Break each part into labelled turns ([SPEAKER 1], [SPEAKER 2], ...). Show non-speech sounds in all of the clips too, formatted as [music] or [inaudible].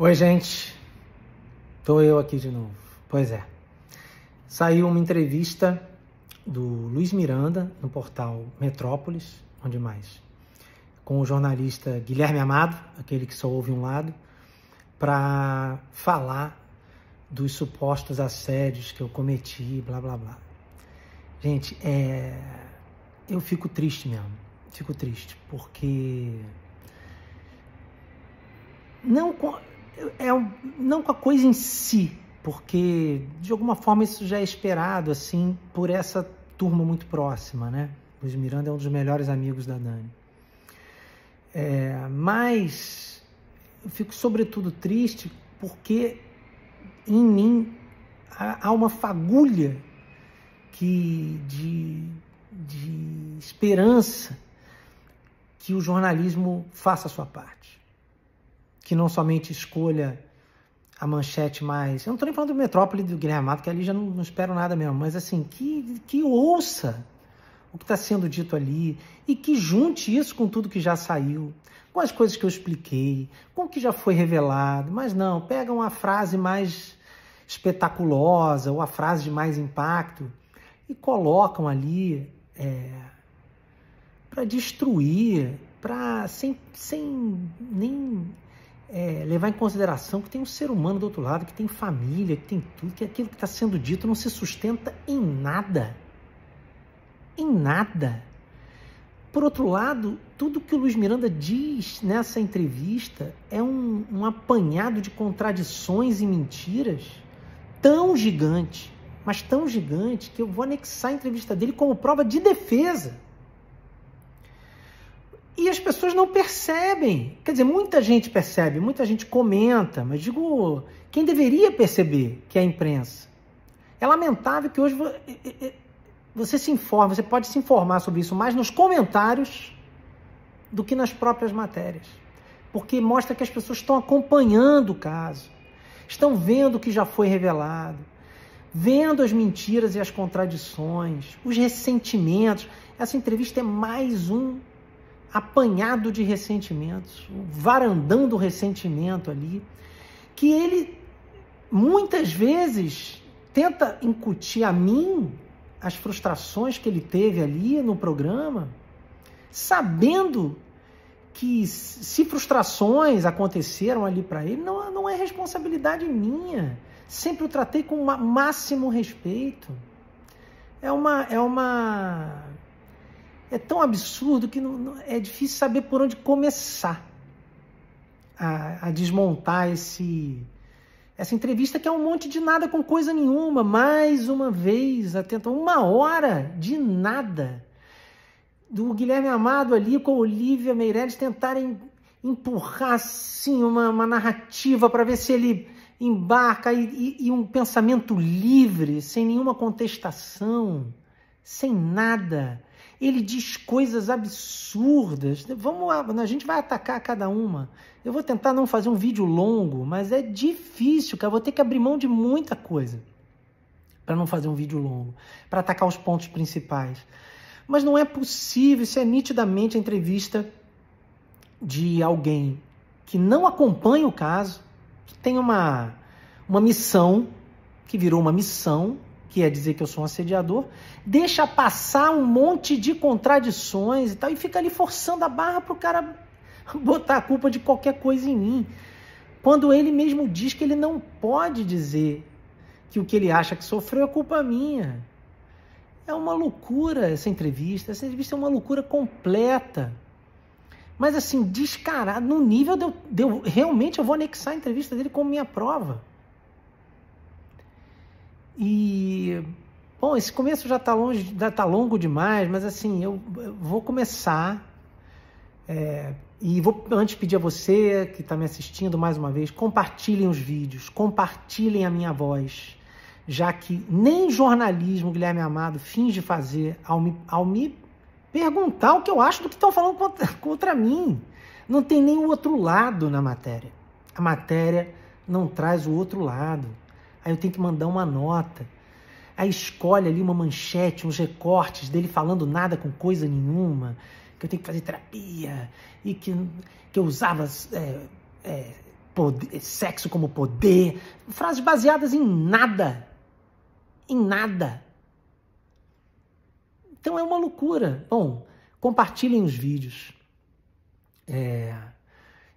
[SPEAKER 1] Oi, gente. Tô eu aqui de novo. Pois é. Saiu uma entrevista do Luiz Miranda no portal Metrópolis, onde mais? Com o jornalista Guilherme Amado, aquele que só ouve um lado, para falar dos supostos assédios que eu cometi, blá blá blá. Gente, é... eu fico triste mesmo. Fico triste, porque não é, não com a coisa em si, porque de alguma forma isso já é esperado assim por essa turma muito próxima, né? Luiz Miranda é um dos melhores amigos da Dani. É, mas eu fico sobretudo triste porque em mim há, há uma fagulha que de, de esperança que o jornalismo faça a sua parte que não somente escolha a manchete mais. Eu não estou nem falando do Metrópole do Guilherme Mato, que ali já não, não espero nada mesmo, mas assim, que, que ouça o que está sendo dito ali e que junte isso com tudo que já saiu, com as coisas que eu expliquei, com o que já foi revelado. Mas não, pega uma frase mais espetaculosa ou a frase de mais impacto e colocam ali é, para destruir, para sem, sem nem é, levar em consideração que tem um ser humano do outro lado, que tem família, que tem tudo, que aquilo que está sendo dito não se sustenta em nada. Em nada. Por outro lado, tudo que o Luiz Miranda diz nessa entrevista é um, um apanhado de contradições e mentiras tão gigante, mas tão gigante, que eu vou anexar a entrevista dele como prova de defesa e as pessoas não percebem. Quer dizer, muita gente percebe, muita gente comenta, mas digo, quem deveria perceber que é a imprensa? É lamentável que hoje você se informa, você pode se informar sobre isso mais nos comentários do que nas próprias matérias. Porque mostra que as pessoas estão acompanhando o caso, estão vendo o que já foi revelado, vendo as mentiras e as contradições, os ressentimentos. Essa entrevista é mais um apanhado de ressentimentos, o varandão do ressentimento ali, que ele muitas vezes tenta incutir a mim as frustrações que ele teve ali no programa, sabendo que se frustrações aconteceram ali para ele, não, não é responsabilidade minha. Sempre o tratei com o máximo respeito. É uma, é uma é tão absurdo que não, não, é difícil saber por onde começar a, a, desmontar esse, essa entrevista que é um monte de nada com coisa nenhuma. Mais uma vez, atenta, uma hora de nada. Do Guilherme Amado ali com a Olivia Meirelles tentarem empurrar assim uma, uma narrativa para ver se ele embarca e, e, e um pensamento livre, sem nenhuma contestação, sem nada ele diz coisas absurdas. Vamos lá, a gente vai atacar cada uma. Eu vou tentar não fazer um vídeo longo, mas é difícil, cara. Eu vou ter que abrir mão de muita coisa para não fazer um vídeo longo, para atacar os pontos principais. Mas não é possível, isso é nitidamente a entrevista de alguém que não acompanha o caso, que tem uma, uma missão, que virou uma missão, que é dizer que eu sou um assediador, deixa passar um monte de contradições e tal, e fica ali forçando a barra para o cara [laughs] botar a culpa de qualquer coisa em mim. Quando ele mesmo diz que ele não pode dizer que o que ele acha que sofreu é culpa minha. É uma loucura essa entrevista. Essa entrevista é uma loucura completa. Mas assim, descarado, no nível de eu, de eu realmente eu vou anexar a entrevista dele como minha prova. E bom, esse começo já está longe, já está longo demais, mas assim eu, eu vou começar é, e vou antes pedir a você que está me assistindo mais uma vez, compartilhem os vídeos, compartilhem a minha voz, já que nem jornalismo Guilherme Amado finge fazer ao me, ao me perguntar o que eu acho do que estão falando contra, [laughs] contra mim. Não tem nem o outro lado na matéria. A matéria não traz o outro lado. Aí eu tenho que mandar uma nota. Aí escolhe ali uma manchete, uns recortes dele falando nada com coisa nenhuma, que eu tenho que fazer terapia, e que, que eu usava é, é, poder, sexo como poder, frases baseadas em nada. Em nada. Então é uma loucura. Bom, compartilhem os vídeos. É,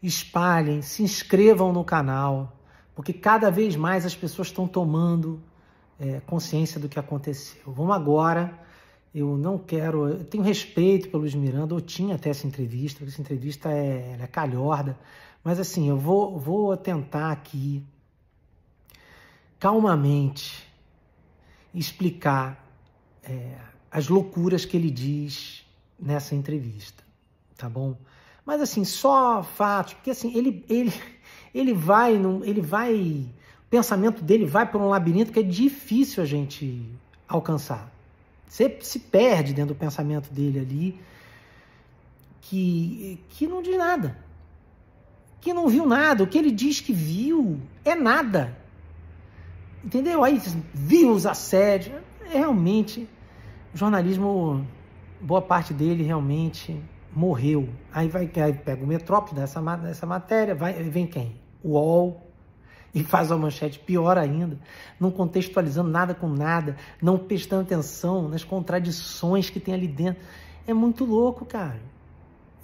[SPEAKER 1] espalhem, se inscrevam no canal, porque cada vez mais as pessoas estão tomando é, consciência do que aconteceu. Vamos agora. Eu não quero. Eu tenho respeito pelo Luiz Miranda, eu tinha até essa entrevista, essa entrevista é, é calhorda, mas assim, eu vou, vou tentar aqui, calmamente, explicar é, as loucuras que ele diz nessa entrevista, tá bom? Mas assim, só fatos, porque assim, ele, ele, ele vai, num, ele vai, o pensamento dele vai por um labirinto que é difícil a gente alcançar. Você se perde dentro do pensamento dele ali, que, que não diz nada, que não viu nada. O que ele diz que viu é nada. Entendeu? Aí viu os assédios. Realmente, o jornalismo, boa parte dele realmente morreu. Aí vai aí pega o Metrópole dessa, dessa matéria, vai, vem quem? UOL, e faz uma manchete pior ainda, não contextualizando nada com nada, não prestando atenção nas contradições que tem ali dentro. É muito louco, cara.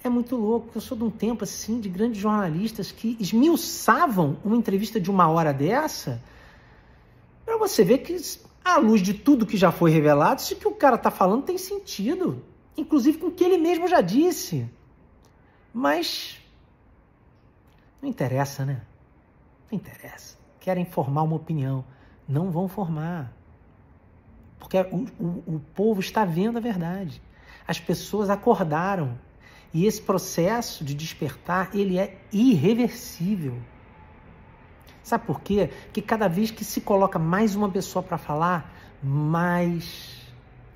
[SPEAKER 1] É muito louco. Eu sou de um tempo assim de grandes jornalistas que esmiuçavam uma entrevista de uma hora dessa para você ver que, à luz de tudo que já foi revelado, isso que o cara está falando tem sentido inclusive com o que ele mesmo já disse. Mas não interessa, né? Não interessa. Querem formar uma opinião. Não vão formar. Porque o, o, o povo está vendo a verdade. As pessoas acordaram. E esse processo de despertar, ele é irreversível. Sabe por quê? Porque cada vez que se coloca mais uma pessoa para falar, mais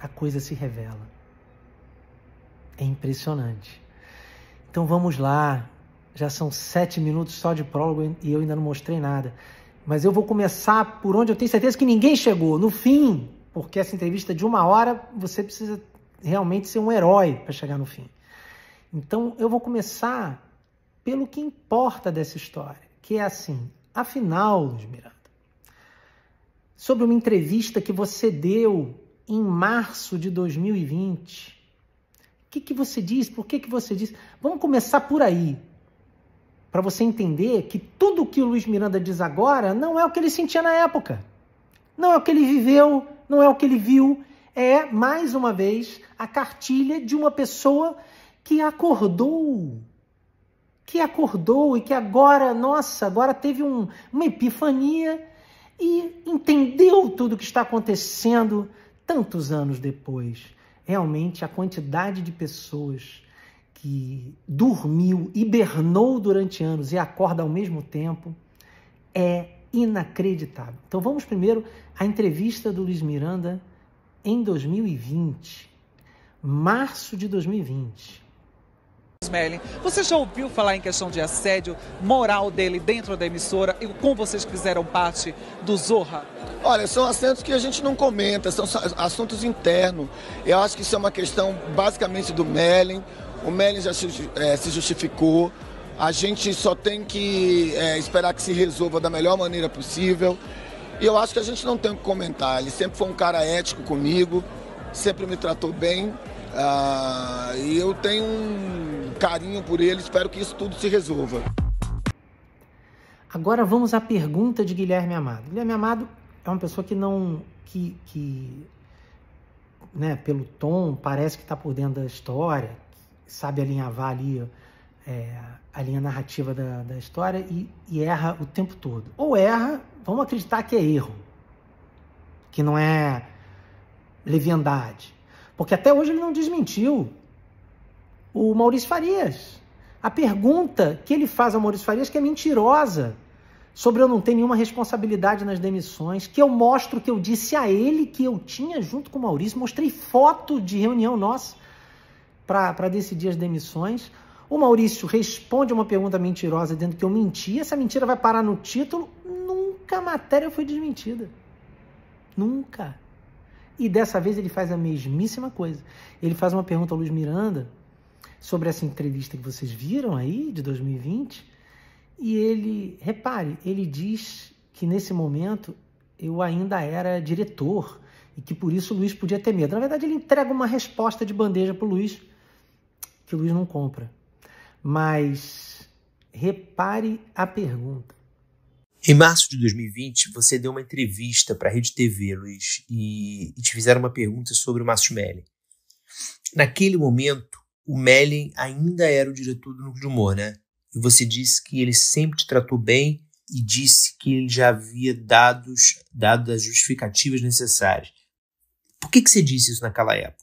[SPEAKER 1] a coisa se revela. É impressionante. Então vamos lá. Já são sete minutos só de prólogo e eu ainda não mostrei nada. Mas eu vou começar por onde eu tenho certeza que ninguém chegou, no fim. Porque essa entrevista de uma hora, você precisa realmente ser um herói para chegar no fim. Então eu vou começar pelo que importa dessa história, que é assim, afinal, Luiz Miranda, sobre uma entrevista que você deu em março de 2020, que, que você diz? Por que, que você diz? Vamos começar por aí. Para você entender que tudo o que o Luiz Miranda diz agora não é o que ele sentia na época. Não é o que ele viveu, não é o que ele viu. É, mais uma vez, a cartilha de uma pessoa que acordou. Que acordou e que agora, nossa, agora teve um, uma epifania e entendeu tudo o que está acontecendo tantos anos depois realmente a quantidade de pessoas que dormiu, hibernou durante anos e acorda ao mesmo tempo é inacreditável. Então vamos primeiro à entrevista do Luiz Miranda em 2020, março de 2020.
[SPEAKER 2] Merlin, você já ouviu falar em questão de assédio moral dele dentro da emissora e com vocês que fizeram parte do Zorra?
[SPEAKER 3] Olha, são assuntos que a gente não comenta, são assuntos internos. Eu acho que isso é uma questão basicamente do Merlin. O Merlin já se, é, se justificou. A gente só tem que é, esperar que se resolva da melhor maneira possível. E eu acho que a gente não tem o que comentar. Ele sempre foi um cara ético comigo, sempre me tratou bem. Ah, e eu tenho um carinho por ele, espero que isso tudo se resolva.
[SPEAKER 1] Agora vamos à pergunta de Guilherme Amado. Guilherme Amado é uma pessoa que não. que, que né, pelo tom, parece que está por dentro da história, sabe alinhavar ali é, a linha narrativa da, da história e, e, erra o tempo todo. Ou erra, vamos acreditar que é erro, que não é leviandade. Porque até hoje ele não desmentiu o Maurício Farias. A pergunta que ele faz ao Maurício Farias que é mentirosa sobre eu não ter nenhuma responsabilidade nas demissões, que eu mostro que eu disse a ele que eu tinha junto com o Maurício, mostrei foto de reunião nossa para decidir as demissões. O Maurício responde uma pergunta mentirosa dizendo que eu menti, essa mentira vai parar no título. Nunca a matéria foi desmentida. Nunca. E dessa vez ele faz a mesmíssima coisa. Ele faz uma pergunta ao Luiz Miranda sobre essa entrevista que vocês viram aí, de 2020, E ele, repare, ele diz que nesse momento eu ainda era diretor e que por isso o Luiz podia ter medo. Na verdade, ele entrega uma resposta de bandeja para o Luiz que Luiz não compra. Mas repare a pergunta.
[SPEAKER 4] Em março de 2020, você deu uma entrevista para a Rede TV, Luiz, e, e, te fizeram uma pergunta sobre o Márcio Melling. Naquele momento, o Melling ainda era o diretor do Núcleo de Humor, né? E você disse que ele sempre te tratou bem e disse que ele já havia dados, dado as justificativas necessárias. Por que, que você disse isso naquela época?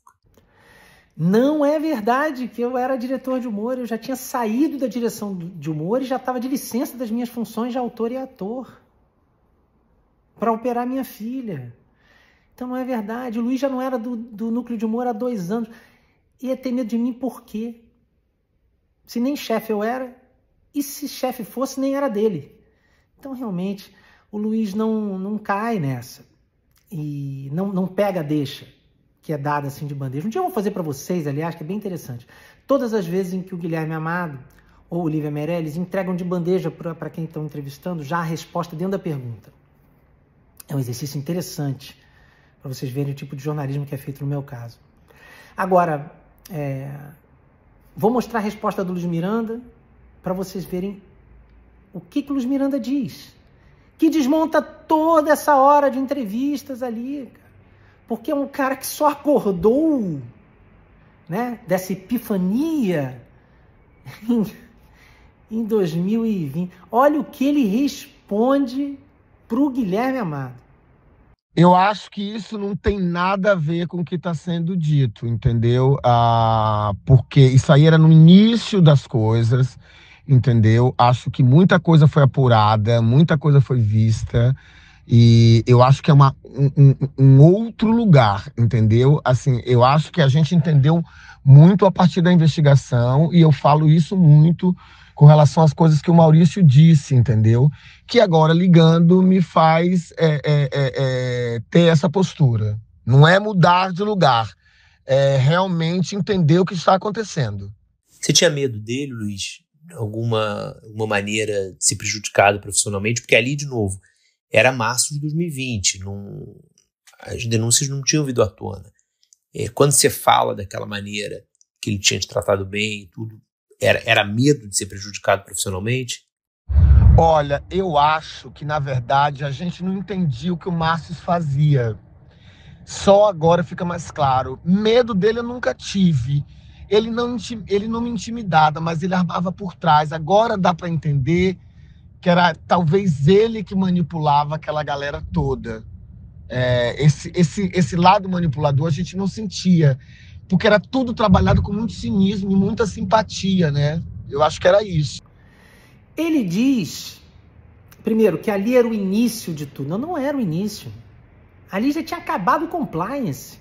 [SPEAKER 1] Não é verdade que eu era diretor de humor, eu já tinha saído da direção de humor e já estava de licença das minhas funções de autor e ator para operar minha filha. Então não é verdade. O Luiz já não era do, do núcleo de humor há dois anos. Ia ter medo de mim por quê? Se nem chefe eu era, e se chefe fosse, nem era dele. Então realmente o Luiz não, não cai nessa. E não, não pega, deixa que é dada assim de bandeja. Um dia eu vou fazer para vocês, aliás, que é bem interessante. Todas as vezes em que o Guilherme Amado ou o Lívia Meirelles entregam de bandeja para quem estão entrevistando já a resposta dentro da pergunta. É um exercício interessante para vocês verem o tipo de jornalismo que é feito no meu caso. Agora, é, vou mostrar a resposta do Luiz Miranda para vocês verem o que, que o Luiz Miranda diz, que desmonta toda essa hora de entrevistas ali porque é um cara que só acordou né, dessa epifania em, em 2020. Olha o que ele responde para o Guilherme Amado.
[SPEAKER 5] Eu acho que isso não tem nada a ver com o que está sendo dito, entendeu? Ah, porque isso aí era no início das coisas, entendeu? Acho que muita coisa foi apurada, muita coisa foi vista. E eu acho que é uma, um, um, outro lugar, entendeu? Assim, eu acho que a gente entendeu muito a partir da investigação, e eu falo isso muito com relação às coisas que o Maurício disse, entendeu? Que agora, ligando, me faz é, é, é, é ter essa postura. Não é mudar de lugar, é realmente entender o que está acontecendo.
[SPEAKER 4] Você tinha medo dele, Luiz? Alguma, alguma maneira de ser prejudicado profissionalmente? Porque ali, de novo, era março de 2020, não, as denúncias não tinham vindo à tona. É, quando você fala daquela maneira que ele tinha te tratado bem e tudo, era, era medo de ser prejudicado profissionalmente?
[SPEAKER 5] Olha, eu acho que na verdade a gente não entendia o que o Márcio fazia. Só agora fica mais claro. Medo dele eu nunca tive. Ele não, ele não me intimidava, mas ele armava por trás. Agora dá para entender que era talvez ele que manipulava aquela galera toda. É, esse, esse, esse lado manipulador a gente não sentia, porque era tudo trabalhado com muito cinismo e muita simpatia, né? Eu acho que era isso.
[SPEAKER 1] Ele diz, primeiro, que ali era o início de tudo. Não, não era o início. Ali já tinha acabado o compliance.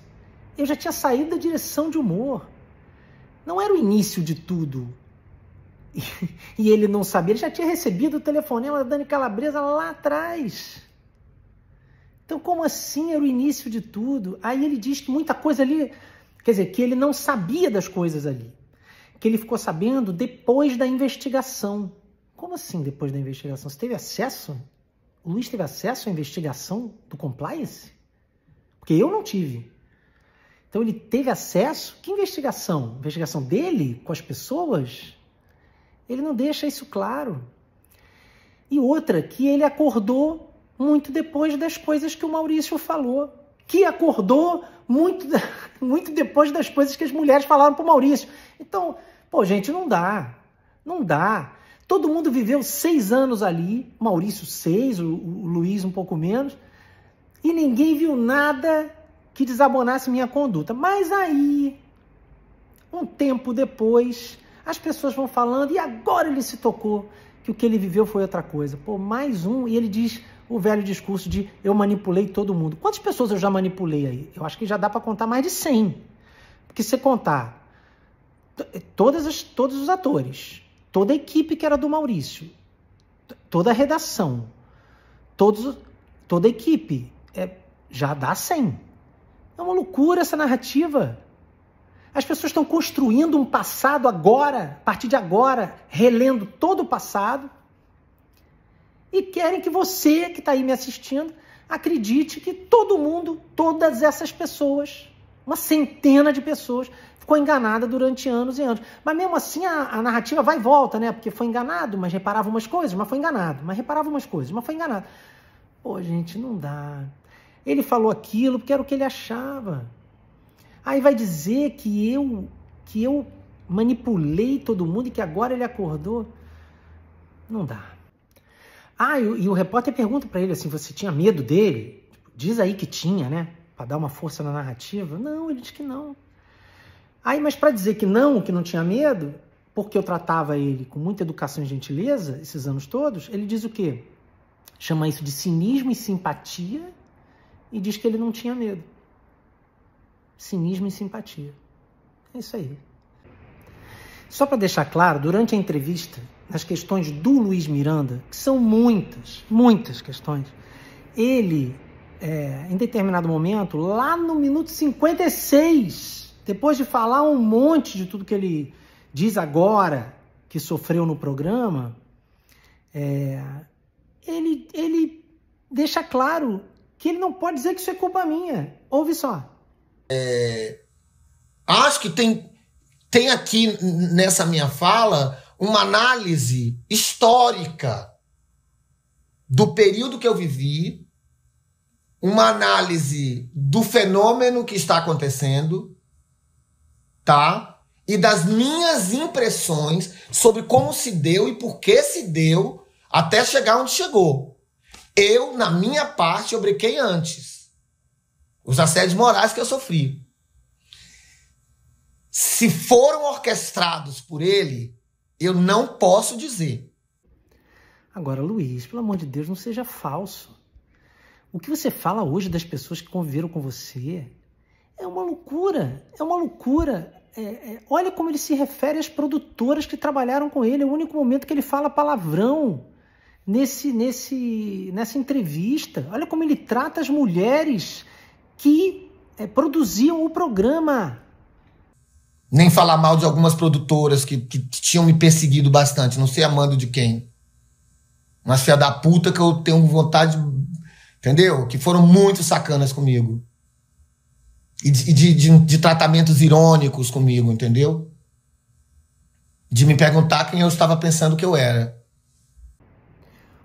[SPEAKER 1] Eu já tinha saído da direção de humor. Não era o início de tudo e ele não sabia, ele já tinha recebido o telefonema da Dani Calabresa lá atrás. Então, como assim era o início de tudo? Aí ele diz que muita coisa ali, quer dizer, que ele não sabia das coisas ali, que ele ficou sabendo depois da investigação. Como assim depois da investigação? Você teve acesso? O Luiz teve acesso à investigação do compliance? Porque eu não tive. Então ele teve acesso? Que investigação? Investigação dele com as pessoas? Ele não deixa isso claro. E outra, que ele acordou muito depois das coisas que o Maurício falou. Que acordou muito, [laughs] muito depois das coisas que as mulheres falaram para o Maurício. Então, pô, gente, não dá. Não dá. Todo mundo viveu seis anos ali, Maurício seis, o, o Luiz um pouco menos, e ninguém viu nada que desabonasse minha conduta. Mas aí, um tempo depois, as pessoas vão falando e agora ele se tocou que o que ele viveu foi outra coisa. Pô, mais um, e ele diz o velho discurso de eu manipulei todo mundo. Quantas pessoas eu já manipulei aí? Eu acho que já dá para contar mais de 100. Porque se contar todas as, todos os atores, toda a equipe que era do Maurício, toda a redação, todos, toda a equipe, é, já dá 100. É uma loucura essa narrativa. As pessoas estão construindo um passado agora, a partir de agora, relendo todo o passado, E querem que você, que está aí me assistindo, acredite que todo mundo, todas essas pessoas, uma centena de pessoas, ficou enganada durante anos e anos. Mas mesmo assim a, a, narrativa vai e volta, né? Porque foi enganado, mas reparava umas coisas, mas foi enganado, mas reparava umas coisas, mas foi enganado. Pô, gente, não dá. Ele falou aquilo porque era o que ele achava. Aí vai dizer que eu que eu manipulei todo mundo e que agora ele acordou. Não dá. Ah, e, o repórter pergunta para ele assim: você tinha medo dele? Diz aí que tinha, né? Para dar uma força na narrativa. Não, ele diz que não. Aí, mas para dizer que não, que não tinha medo, porque eu tratava ele com muita educação e gentileza esses anos todos, ele diz o quê? Chama isso de cinismo e simpatia e diz que ele não tinha medo. Cinismo e simpatia. É isso aí. Só para deixar claro, durante a entrevista, nas questões do Luiz Miranda, que são muitas, muitas questões, ele, é, em determinado momento, lá no minuto 56, depois de falar um monte de tudo que ele diz agora que sofreu no programa, é, ele, ele deixa claro que ele não pode dizer que isso é culpa minha. Ouve só.
[SPEAKER 5] É, acho que tem, tem aqui nessa minha fala uma análise histórica do período que eu vivi, uma análise do fenômeno que está acontecendo tá? E das minhas impressões sobre como se deu e por que se deu até chegar onde chegou. Eu, na minha parte, eu brequei antes. Os assédios morais que eu sofri. Se foram orquestrados por ele, eu não posso dizer.
[SPEAKER 1] Agora, Luiz, pelo amor de Deus, não seja falso. O que você fala hoje das pessoas que conviveram com você é uma loucura. É uma loucura é, é, olha como ele se refere às produtoras que trabalharam com ele. É o único momento que ele fala palavrão nesse, nesse, nessa entrevista. Olha como ele trata as mulheres que é, produziam o programa.
[SPEAKER 5] Nem falar mal de algumas produtoras que, que tinham me perseguido bastante, não sei amando de quem. Mas filha da puta que eu tenho vontade, entendeu? Que foram muito sacanas comigo e de, de, de, de tratamentos irônicos comigo, entendeu? De me perguntar quem eu estava pensando que eu era.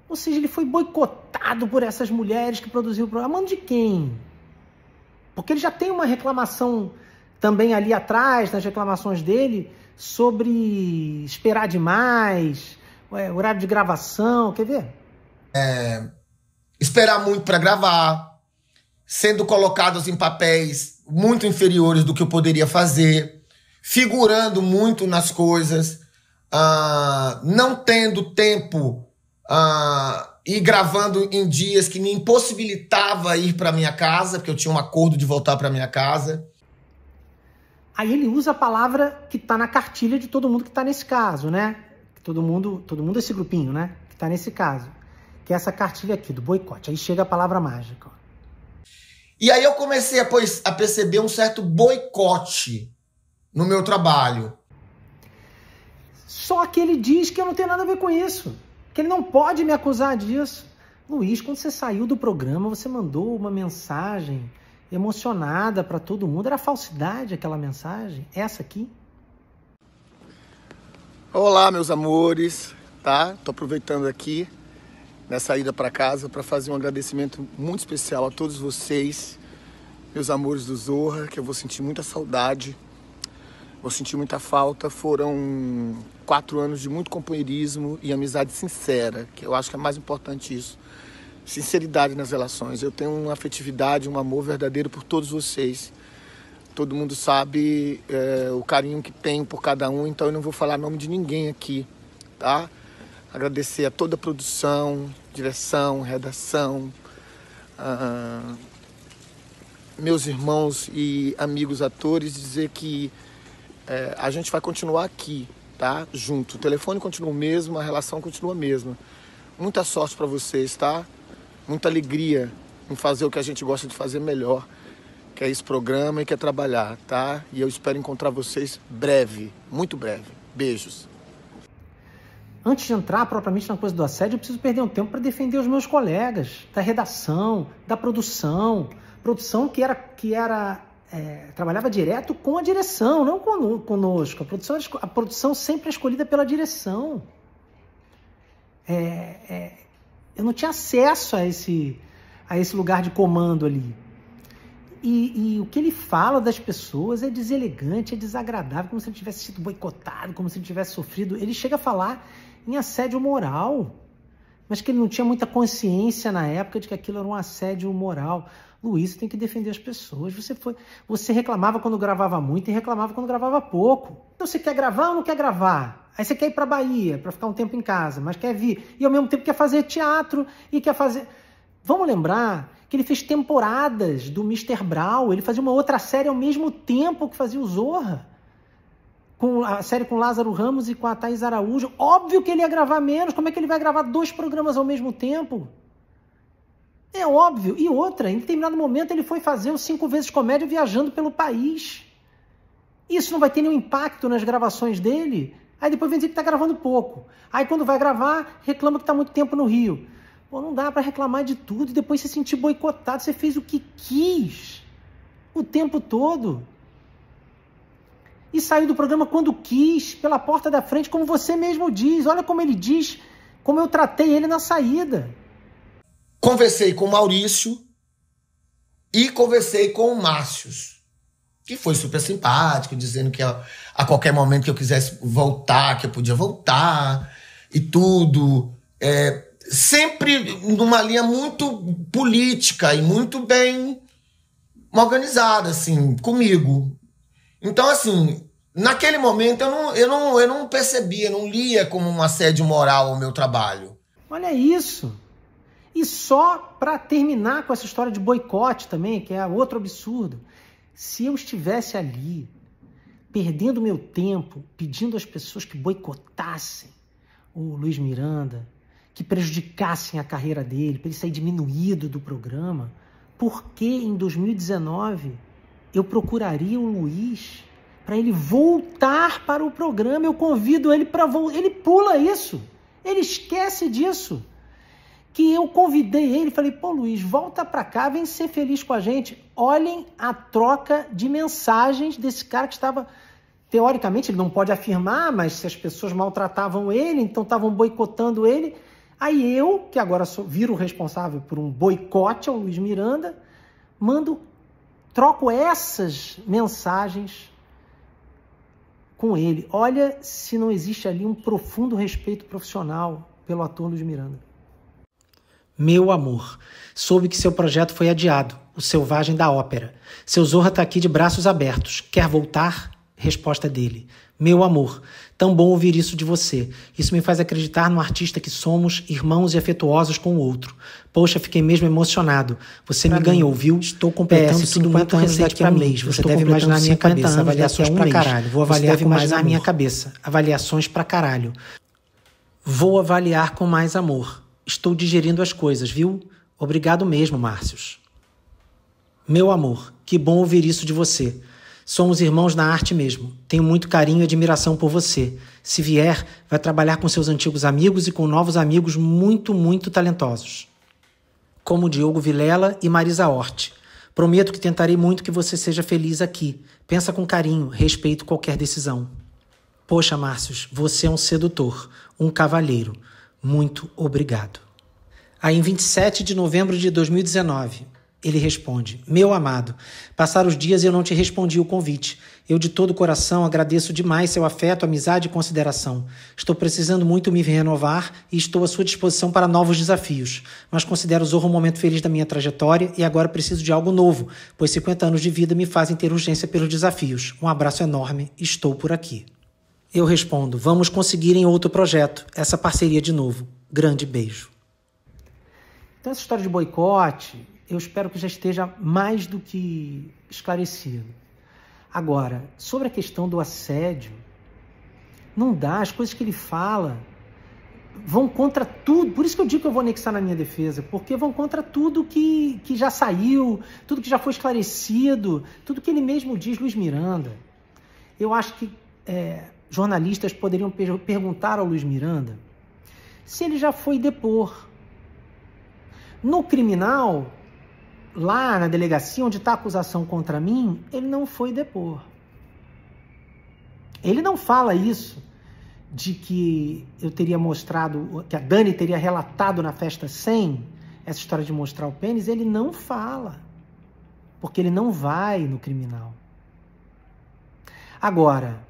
[SPEAKER 1] Ou seja, ele foi boicotado por essas mulheres que produziam o programa. Mano de quem? Porque ele já tem uma reclamação também ali atrás, nas reclamações dele, sobre esperar demais, horário de gravação, quer ver?
[SPEAKER 5] É, esperar muito para gravar, sendo colocados em papéis muito inferiores do que eu poderia fazer, figurando muito nas coisas, uh, não tendo tempo uh, e gravando em dias que me impossibilitava ir para minha casa, porque eu tinha um acordo de voltar para minha casa.
[SPEAKER 1] Aí ele usa a palavra que está na cartilha de todo mundo que está nesse caso, né? Todo mundo, todo mundo esse grupinho, né? Que está nesse caso. Que é essa cartilha aqui, do boicote. Aí chega a palavra mágica.
[SPEAKER 5] E aí eu comecei a, a perceber um certo boicote no meu trabalho.
[SPEAKER 1] Só que ele diz que eu não tenho nada a ver com isso. Que ele não pode me acusar disso. Luiz, quando você saiu do programa, você mandou uma mensagem emocionada para todo mundo. Era falsidade aquela mensagem? Essa aqui?
[SPEAKER 3] Olá, meus amores, tá? Tô aproveitando aqui nessa ida para casa para fazer um agradecimento muito especial a todos vocês, meus amores do Zorra, que eu vou sentir muita saudade, vou sentir muita falta. Foram quatro anos de muito companheirismo e amizade sincera, que eu acho que é mais importante isso. Sinceridade nas relações. Eu tenho uma afetividade, um amor verdadeiro por todos vocês. Todo mundo sabe é, o carinho que tenho por cada um, então eu não vou falar nome de ninguém aqui, tá? Agradecer a toda a produção, direção, redação, uh, meus irmãos e amigos atores, dizer que uh, a gente vai continuar aqui, tá? Junto. O telefone continua o mesmo, a relação continua a mesma. Muita sorte para vocês, tá? Muita alegria em fazer o que a gente gosta de fazer melhor, que é esse programa e que é trabalhar, tá? E eu espero encontrar vocês breve, muito breve. Beijos.
[SPEAKER 1] antes de entrar propriamente na coisa do assédio, eu preciso perder um tempo para defender os meus colegas da redação, da produção, produção que era que era é, trabalhava direto com a direção, não conosco. A produção, a produção sempre é escolhida pela direção. É, é, eu não tinha acesso a esse, a esse lugar de comando ali. E, e, o que ele fala das pessoas é deselegante, é desagradável, como se ele tivesse sido boicotado, como se ele tivesse sofrido. Ele chega a falar em assédio moral, mas que ele não tinha muita consciência na época de que aquilo era um assédio moral. Luiz, tem que defender as pessoas. Você foi, você reclamava quando gravava muito e reclamava quando gravava pouco. Então você quer gravar ou não quer gravar? Aí você quer ir para Bahia para ficar um tempo em casa, mas quer vir e ao mesmo tempo quer fazer teatro e quer fazer. Vamos lembrar que ele fez temporadas do Mr. Brown, ele fazia uma outra série ao mesmo tempo que fazia o Zorra. Com a série com Lázaro Ramos e com a Thais Araújo. Óbvio que ele ia gravar menos. Como é que ele vai gravar dois programas ao mesmo tempo? É óbvio. E outra, em determinado momento ele foi fazer o Cinco Vezes Comédia viajando pelo país. Isso não vai ter nenhum impacto nas gravações dele? Aí depois vem dizer que está gravando pouco. Aí quando vai gravar, reclama que está muito tempo no Rio. Pô, não dá para reclamar de tudo e depois se sentir boicotado. Você fez o que quis o tempo todo. E saiu do programa quando quis, pela porta da frente, como você mesmo diz. Olha como ele diz, como eu tratei ele na saída.
[SPEAKER 5] Conversei com o Maurício e conversei com o Márcio que foi super simpático, dizendo que a, a, qualquer momento que eu quisesse voltar, que eu podia voltar e tudo. É, sempre numa linha muito política e muito bem organizada, assim, comigo. Então, assim, naquele momento eu não, eu não, eu não percebia, não lia como um assédio moral o meu trabalho.
[SPEAKER 1] Olha isso! E só para terminar com essa história de boicote também, que é outro absurdo. Se eu estivesse ali, perdendo meu tempo, pedindo às pessoas que boicotassem o Luiz Miranda, que prejudicassem a carreira dele, para ele sair diminuído do programa, por que em 2019 eu procuraria o Luiz para ele voltar para o programa? Eu convido ele para voltar. Ele pula isso, ele esquece disso que eu convidei ele, falei, pô Luiz, volta para cá, vem ser feliz com a gente. Olhem a troca de mensagens desse cara que estava, teoricamente, ele não pode afirmar, mas se as pessoas maltratavam ele, então estavam boicotando ele. Aí eu, que agora sou, viro responsável por um boicote ao Luiz Miranda, mando, troco essas mensagens com ele. Olha se não existe ali um profundo respeito profissional pelo ator Luiz Miranda. Meu amor, soube que seu projeto foi adiado, o Selvagem da Ópera. Seu Zorra está aqui de braços abertos. Quer voltar? Resposta dele. Meu amor, tão bom ouvir isso de você. Isso me faz acreditar no artista que somos, irmãos e afetuosos com o outro. Poxa, fiquei mesmo emocionado. Você pra me ganhou, viu? Estou completando PS, tudo muito anos daqui a um mês. Você deve imaginar minha cabeça. Avaliações um pra caralho. Vou avaliar com mais amor. minha cabeça. Avaliações pra caralho. Vou avaliar com mais amor. Estou digerindo as coisas, viu? Obrigado mesmo, Márcios. Meu amor, que bom ouvir isso de você. Somos irmãos na arte mesmo. Tenho muito carinho e admiração por você. Se vier, vai trabalhar com seus antigos amigos e com novos amigos muito, muito talentosos. Como Diogo Vilela e Marisa Hort. Prometo que tentarei muito que você seja feliz aqui. Pensa com carinho, respeito qualquer decisão. Poxa, Márcios, você é um sedutor, um cavalheiro. Muito obrigado. Aí, em 27 de novembro de 2019, ele responde: Meu amado, passaram os dias e eu não te respondi o convite. Eu, de todo o coração, agradeço demais seu afeto, amizade e consideração. Estou precisando muito me renovar e estou à sua disposição para novos desafios. Mas considero o Zorro um momento feliz da minha trajetória e agora preciso de algo novo, pois 50 anos de vida me fazem ter urgência pelos desafios. Um abraço enorme, estou por aqui. Eu respondo: vamos conseguir em outro projeto, essa parceria de novo. Grande beijo. Então, essa história de boicote, eu espero que já esteja mais do que esclarecido. Agora, sobre a questão do assédio, não dá, as coisas que ele fala vão contra tudo. Por isso que eu digo que eu vou anexar na minha defesa, porque vão contra tudo que, que já saiu, tudo que já foi esclarecido, tudo que ele mesmo diz, Luiz Miranda. Eu acho que é, jornalistas poderiam per perguntar ao Luiz Miranda se ele já foi depor. No criminal, lá na delegacia onde está a acusação contra mim, ele não foi depor. Ele não fala isso de que eu teria mostrado, que a Dani teria relatado na festa 100 essa história de mostrar o pênis, ele não fala. Porque ele não vai no criminal. Agora,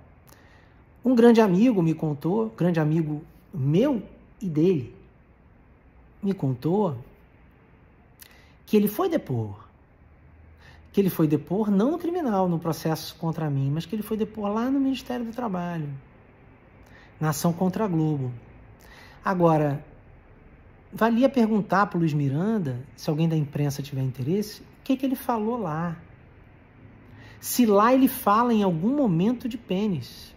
[SPEAKER 1] um grande amigo me contou, grande amigo meu e dele, me contou que ele foi depor. Que ele foi depor não no criminal, no processo contra mim, mas que ele foi depor lá no Ministério do Trabalho, na ação contra a Globo. Agora, valia perguntar para o Luiz Miranda, se alguém da imprensa tiver interesse, o que, que ele falou lá. Se lá ele fala em algum momento de pênis.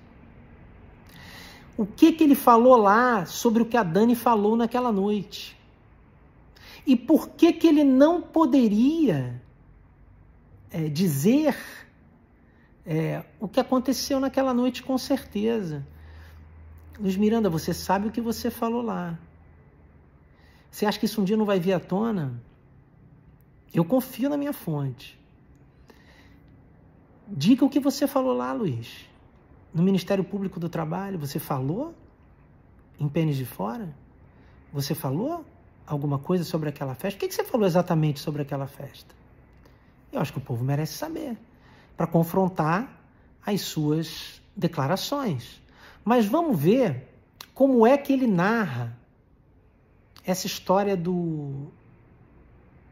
[SPEAKER 1] O que, que ele falou lá sobre o que a Dani falou naquela noite? E por que, que ele não poderia é, dizer é, o que aconteceu naquela noite com certeza? Luiz Miranda, você sabe o que você falou lá. Você acha que isso um dia não vai vir à tona? Eu confio na minha fonte. Diga o que você falou lá, Luiz. No Ministério Público do Trabalho, você falou em pênis de fora? Você falou alguma coisa sobre aquela festa? O que você falou exatamente sobre aquela festa? Eu acho que o povo merece saber, para confrontar as suas declarações. Mas vamos ver como é que ele narra essa história do,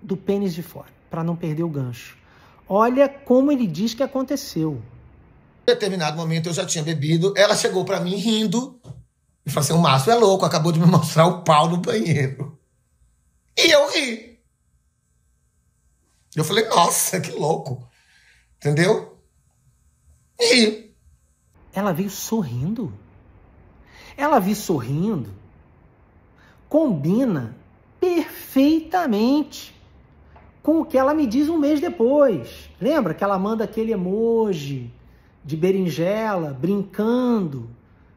[SPEAKER 1] do pênis de fora, para não perder o gancho. Olha como ele diz que aconteceu.
[SPEAKER 5] Determinado momento eu já tinha bebido, ela chegou para mim rindo e falou assim: o Márcio é louco, acabou de me [laughs] mostrar o pau no banheiro. E eu ri. Eu falei, nossa, que louco. Entendeu? E
[SPEAKER 1] ela veio sorrindo. Ela veio sorrindo. Combina perfeitamente com o que ela me diz um mês depois. Lembra que ela manda aquele emoji de berinjela brincando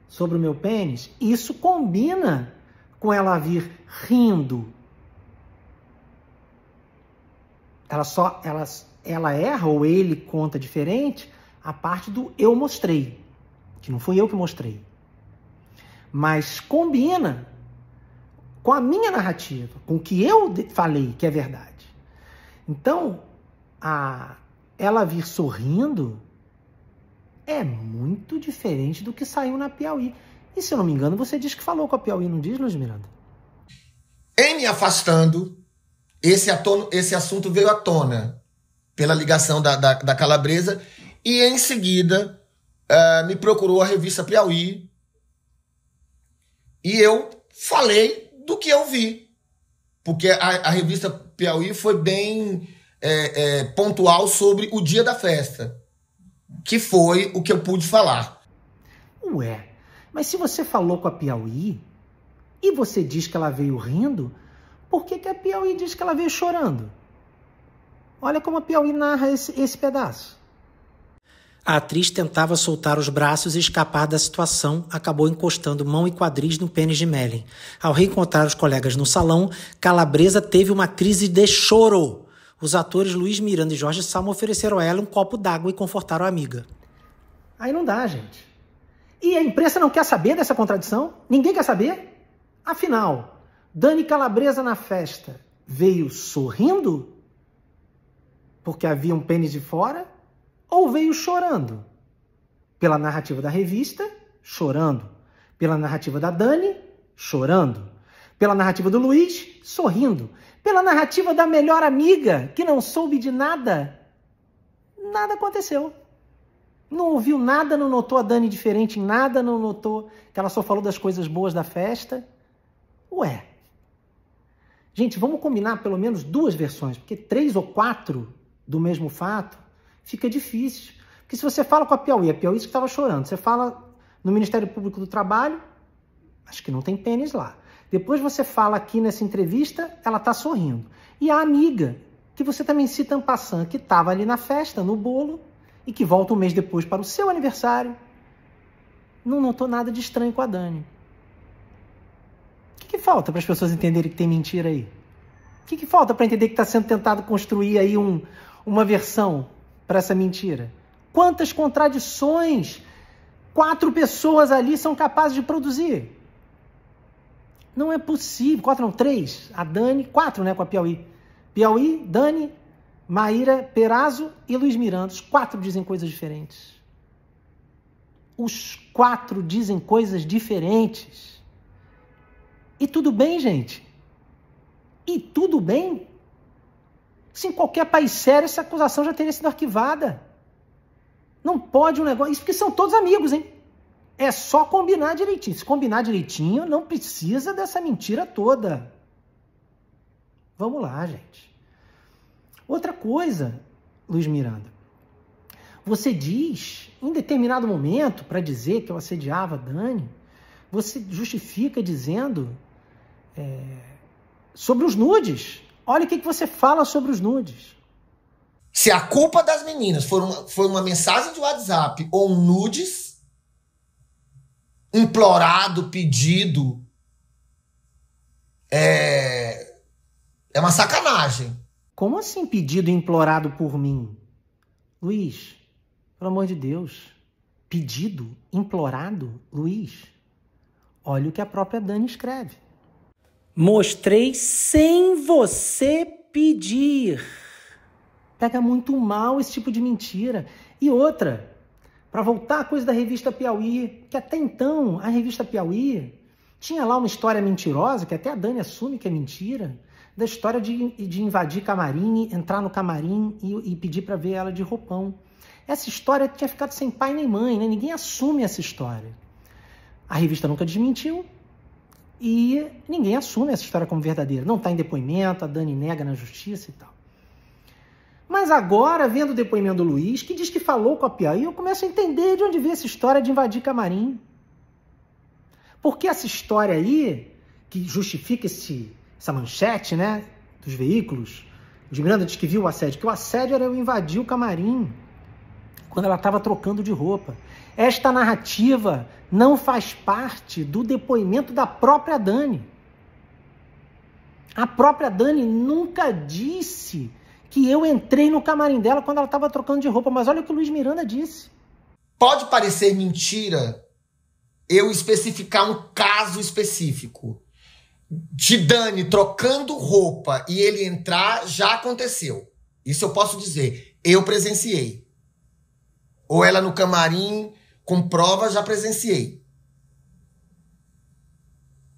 [SPEAKER 1] sobre o meu pênis? Isso combina com ela vir rindo. Ela só ela, ela erra ou ele conta diferente a parte do eu mostrei, que não fui eu que mostrei. Mas combina com a minha narrativa, com o que eu falei que é verdade. Então, a, ela vir sorrindo é muito diferente do que saiu na Piauí. E se eu não me engano, você diz que falou com a Piauí, não diz, Luiz Miranda?
[SPEAKER 5] Em me afastando, esse, atono, esse assunto veio à tona pela ligação da, da, da Calabresa e em seguida uh, me procurou a revista Piauí e eu falei do que eu vi. Porque a, a revista Piauí foi bem é, é, pontual sobre o dia da festa, que foi o que eu pude falar.
[SPEAKER 1] Ué, mas se você falou com a Piauí e você diz que ela veio rindo, por que, que a Piauí diz que ela veio chorando? Olha como a Piauí narra esse, esse pedaço. A atriz tentava soltar os braços e escapar da situação, acabou encostando mão e quadris no pênis de Mellen. Ao reencontrar os colegas no salão, Calabresa teve uma crise de choro. Os atores Luiz Miranda e Jorge Salmo ofereceram a ela um copo d'água e confortaram a amiga. Aí não dá, gente. E a imprensa não quer saber dessa contradição? Ninguém quer saber? Afinal, Dani Calabresa na festa veio sorrindo? Porque havia um pênis de fora? ou veio chorando? Pela narrativa da revista, chorando. Pela narrativa da Dani, chorando. Pela narrativa do Luiz, sorrindo. Pela narrativa da melhor amiga, que não soube de nada, nada aconteceu. Não ouviu nada, não notou a Dani diferente em nada, não notou que ela só falou das coisas boas da festa. Ué. Gente, vamos combinar pelo menos duas versões, porque três ou quatro do mesmo fato fica difícil. Porque se você fala com a Piauí, a Piauí que estava chorando, você fala no Ministério Público do Trabalho, acho que não tem pênis lá. Depois você fala aqui nessa entrevista, ela está sorrindo. E a amiga, que você também cita en passant, que estava ali na festa, no bolo, e que volta um mês depois para o seu aniversário, não notou nada de estranho com a Dani. O que, que falta para as pessoas entenderem que tem mentira aí? O que, que falta para entender que está sendo tentado construir aí um, uma versão para essa mentira? Quantas contradições quatro pessoas ali são capazes de produzir? Não é possível. Quatro não, três. A Dani, quatro, né, com a Piauí. Piauí, Dani, Maíra Perazzo e Luiz Miranda. Os quatro dizem coisas diferentes. Os quatro dizem coisas diferentes. E tudo bem, gente? E tudo bem? Se em qualquer país sério essa acusação já teria sido arquivada. Não pode um negócio. Isso porque são todos amigos, hein? É só combinar direitinho. Se combinar direitinho, não precisa dessa mentira toda. Vamos lá, gente. Outra coisa, Luiz Miranda. Você diz, em determinado momento, para dizer que eu assediava Dani, você justifica dizendo é, sobre os nudes. Olha o que, que você fala sobre os nudes.
[SPEAKER 5] Se a culpa das meninas for uma, foi uma mensagem de WhatsApp ou nudes, implorado, pedido, é, é uma sacanagem.
[SPEAKER 1] Como assim pedido implorado por mim? Luiz, pelo amor de Deus. Pedido implorado, Luiz? Olha o que a própria Dani escreve. Mostrei sem você pedir. Pega muito mal esse tipo de mentira. E outra, para voltar à coisa da revista Piauí, que até então a revista Piauí tinha lá uma história mentirosa, que até a Dani assume que é mentira, da história de, de invadir camarim, entrar no camarim e, e pedir para ver ela de roupão. Essa história tinha ficado sem pai nem mãe, né? ninguém assume essa história. A revista nunca desmentiu e ninguém assume essa história como verdadeira. Não está em depoimento, a Dani nega na justiça e tal. Mas agora, vendo o depoimento do Luiz, que diz que falou com a Piauí, eu começo a entender de onde veio essa história de invadir camarim. Porque essa história aí, que justifica esse, essa manchete né, dos veículos, o Miranda diz que viu o assédio, que o assédio era eu invadir o camarim quando ela estava trocando de roupa. Esta narrativa não faz parte do depoimento da própria Dani. A própria Dani nunca disse que eu entrei no camarim dela quando ela estava trocando de roupa. Mas olha o que o Luiz Miranda disse.
[SPEAKER 5] Pode parecer mentira eu especificar um caso específico. De Dani trocando roupa e ele entrar, já aconteceu. Isso eu posso dizer. Eu presenciei. Ou ela no camarim com prova, já presenciei.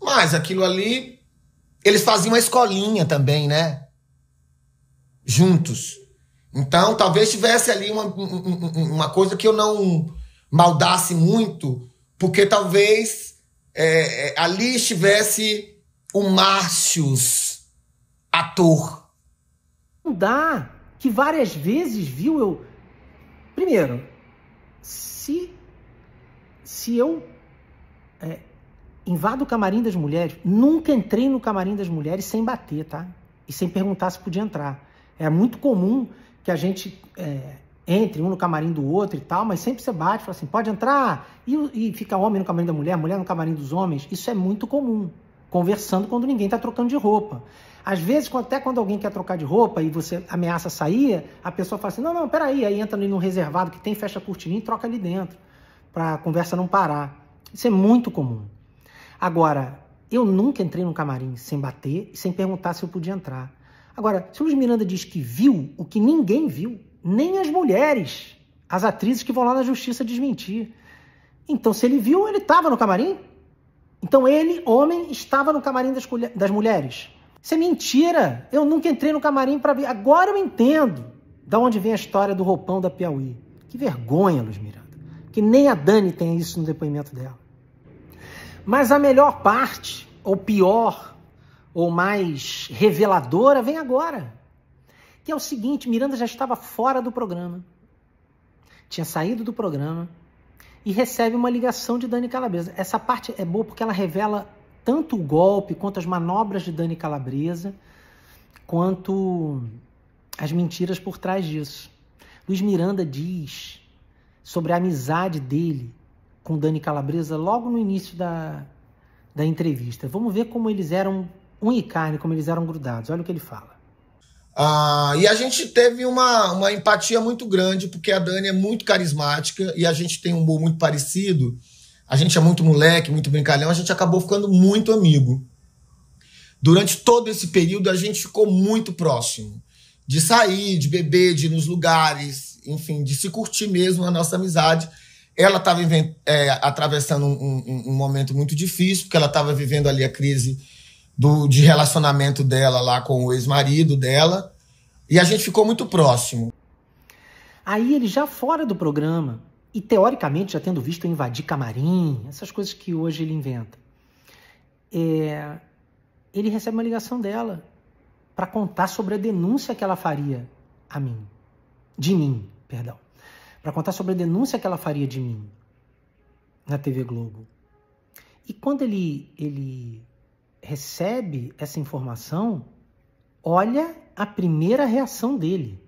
[SPEAKER 5] Mas aquilo ali, eles faziam uma escolinha também, né? Juntos. Então, talvez tivesse ali uma, uma coisa que eu não maldasse muito, porque talvez é, é, ali estivesse o Márcios, ator.
[SPEAKER 1] Não dá, que várias vezes, viu, eu... Primeiro, se, se eu é, invado o camarim das mulheres, nunca entrei no camarim das mulheres sem bater, tá? E sem perguntar se podia entrar. É muito comum que a gente é, entre um no camarim do outro e tal, mas sempre você bate, fala assim, pode entrar, e, e fica homem no camarim da mulher, mulher no camarim dos homens. Isso é muito comum, conversando quando ninguém está trocando de roupa. Às vezes, até quando alguém quer trocar de roupa e você ameaça sair, a pessoa fala assim, não, não, peraí, aí entra ali no reservado que tem, fecha a e troca ali dentro, para a conversa não parar. Isso é muito comum. Agora, eu nunca entrei num camarim sem bater e sem perguntar se eu podia entrar. Agora, se Luiz Miranda diz que viu o que ninguém viu, nem as mulheres, as atrizes que vão lá na justiça desmentir. Então, se ele viu, ele estava no camarim? Então, ele, homem, estava no camarim das, das mulheres. Isso é mentira. Eu nunca entrei no camarim para ver. Agora eu entendo de onde vem a história do roupão da Piauí. Que vergonha, Luiz Miranda. Que nem a Dani tem isso no depoimento dela. Mas a melhor parte, ou pior, ou mais reveladora vem agora. Que é o seguinte: Miranda já estava fora do programa, tinha saído do programa e recebe uma ligação de Dani Calabresa. Essa parte é boa porque ela revela tanto o golpe quanto as manobras de Dani Calabresa, quanto as mentiras por trás disso. Luiz Miranda diz sobre a amizade dele com Dani Calabresa logo no início da, da entrevista. Vamos ver como eles eram um e carne, como eles eram grudados. Olha o que ele fala.
[SPEAKER 5] Ah, e a gente teve uma, uma empatia muito grande, porque a Dani é muito carismática e a gente tem um humor muito parecido. A gente é muito moleque, muito brincalhão, a gente acabou ficando muito amigo. Durante todo esse período, a gente ficou muito próximo. De sair, de beber, de ir nos lugares, enfim, de se curtir mesmo a nossa amizade. Ela estava é, atravessando um, um, um, momento muito difícil, porque ela estava vivendo ali a crise do, de relacionamento dela lá com o ex-marido dela. E a gente ficou muito próximo.
[SPEAKER 1] Aí ele já fora do programa, e teoricamente já tendo visto invadir camarim, essas coisas que hoje ele inventa, é, ele recebe uma ligação dela para contar sobre a denúncia que ela faria a mim, de mim, perdão, para contar sobre a denúncia que ela faria de mim na TV Globo. E quando ele ele recebe essa informação, olha a primeira reação dele.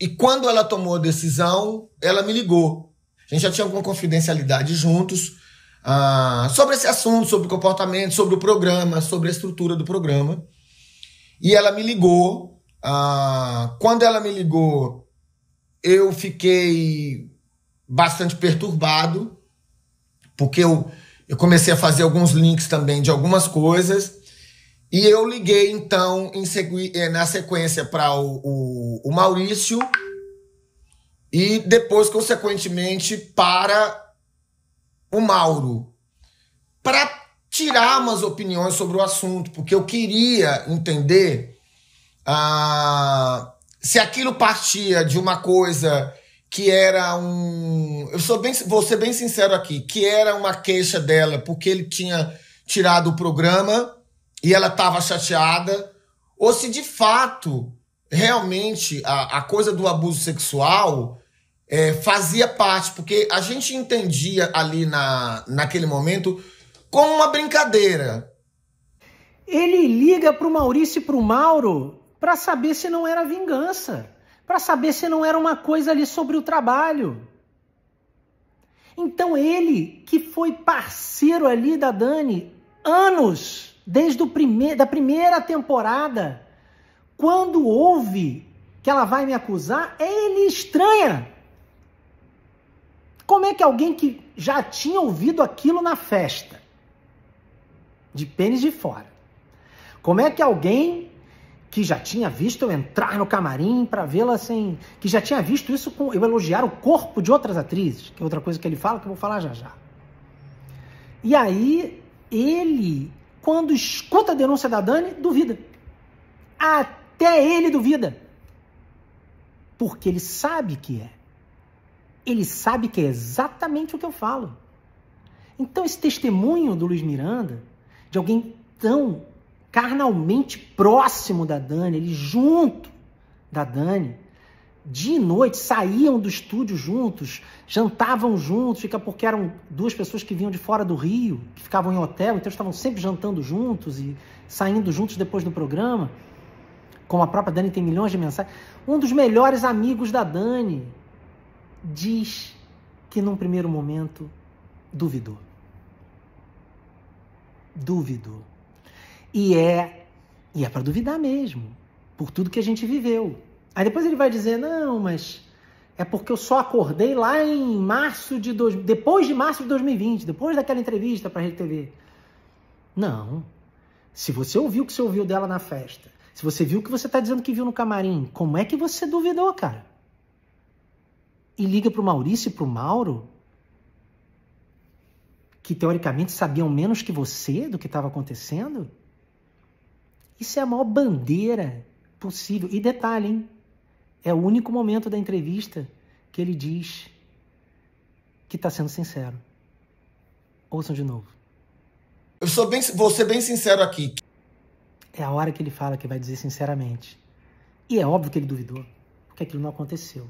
[SPEAKER 5] E quando ela tomou a decisão, ela me ligou. A gente já tinha alguma confidencialidade juntos uh, sobre esse assunto, sobre o comportamento, sobre o programa, sobre a estrutura do programa. E ela me ligou. Uh, quando ela me ligou, eu fiquei bastante perturbado, porque eu eu comecei a fazer alguns links também de algumas coisas. E eu liguei, então, eh, na sequência para o, o, o, Maurício e depois, consequentemente, para o Mauro. Para tirar umas opiniões sobre o assunto, porque eu queria entender ah, se aquilo partia de uma coisa que era um. Eu sou bem, vou ser bem sincero aqui, que era uma queixa dela porque ele tinha tirado o programa e ela estava chateada, ou se de fato, realmente, a, a coisa do abuso sexual é, fazia parte, porque a gente entendia ali na, naquele momento como uma brincadeira.
[SPEAKER 1] Ele liga para o Maurício e para o Mauro para saber se não era vingança para saber se não era uma coisa ali sobre o trabalho. Então ele, que foi parceiro ali da Dani anos, desde o prime da primeira temporada, quando ouve que ela vai me acusar, ele estranha. Como é que alguém que já tinha ouvido aquilo na festa, de pênis de fora, como é que alguém que já tinha visto eu entrar no camarim para vê-la sem. que já tinha visto isso com eu elogiar o corpo de outras atrizes, que é outra coisa que ele fala que eu vou falar já já. E aí, ele, quando escuta a denúncia da Dani, duvida. Até ele duvida. Porque ele sabe que é. Ele sabe que é exatamente o que eu falo. Então, esse testemunho do Luiz Miranda, de alguém tão carnalmente próximo da Dani, ele junto da Dani. Dia e noite saíam do estúdio juntos, jantavam juntos, porque eram duas pessoas que vinham de fora do Rio, que ficavam em hotel, então estavam sempre jantando juntos e saindo juntos depois do programa. Como a própria Dani tem milhões de mensagens. Um dos melhores amigos da Dani diz que num primeiro momento duvidou. Duvidou. E é, e é para duvidar mesmo, por tudo que a gente viveu. Aí depois ele vai dizer: não, mas é porque eu só acordei lá em março de. dois depois de março de 2020, depois daquela entrevista para a Rede TV. Não. Se você ouviu o que você ouviu dela na festa, se você viu o que você está dizendo que viu no camarim, como é que você duvidou, cara? E liga para o Maurício e para o Mauro, que teoricamente sabiam menos que você do que estava acontecendo? Isso é a maior bandeira possível. E detalhe, hein? É o único momento da entrevista que ele diz que está sendo sincero. Ouçam de novo.
[SPEAKER 5] Eu sou bem, vou ser bem sincero aqui.
[SPEAKER 1] É a hora que ele fala que vai dizer sinceramente. E é óbvio que ele duvidou, porque aquilo não aconteceu.